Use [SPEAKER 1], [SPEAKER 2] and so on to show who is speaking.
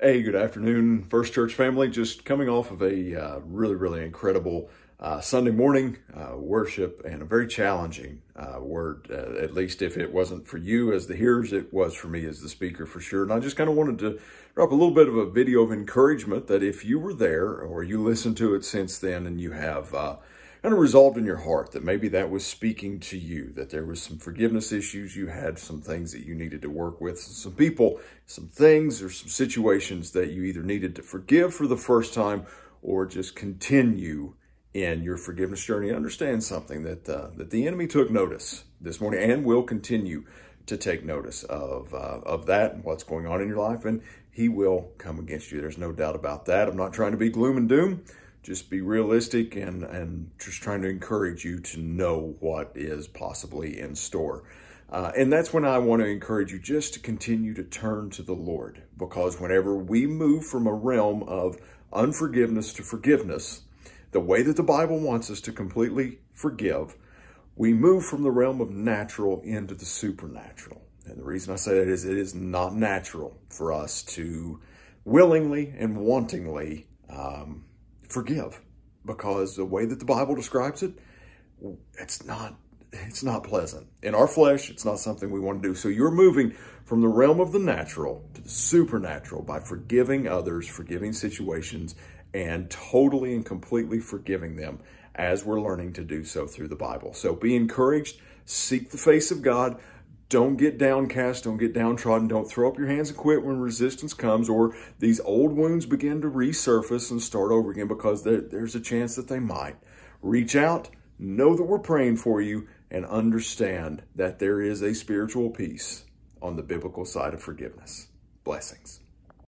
[SPEAKER 1] Hey, good afternoon, First Church family. Just coming off of a uh, really, really incredible uh, Sunday morning uh, worship and a very challenging uh, word, uh, at least if it wasn't for you as the hearers, it was for me as the speaker for sure. And I just kind of wanted to drop a little bit of a video of encouragement that if you were there or you listened to it since then and you have uh, kind of resolved in your heart that maybe that was speaking to you, that there was some forgiveness issues, you had some things that you needed to work with, some people, some things or some situations that you either needed to forgive for the first time or just continue in your forgiveness journey. Understand something that uh, that the enemy took notice this morning and will continue to take notice of uh, of that and what's going on in your life, and he will come against you. There's no doubt about that. I'm not trying to be gloom and doom just be realistic and, and just trying to encourage you to know what is possibly in store. Uh, and that's when I want to encourage you just to continue to turn to the Lord because whenever we move from a realm of unforgiveness to forgiveness, the way that the Bible wants us to completely forgive, we move from the realm of natural into the supernatural. And the reason I say that is it is not natural for us to willingly and wantingly um, forgive because the way that the Bible describes it, it's not it's not pleasant. In our flesh, it's not something we want to do. So you're moving from the realm of the natural to the supernatural by forgiving others, forgiving situations, and totally and completely forgiving them as we're learning to do so through the Bible. So be encouraged, seek the face of God, don't get downcast, don't get downtrodden, don't throw up your hands and quit when resistance comes or these old wounds begin to resurface and start over again because there, there's a chance that they might. Reach out, know that we're praying for you, and understand that there is a spiritual peace on the biblical side of forgiveness. Blessings.